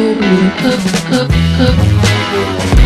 up, up, up.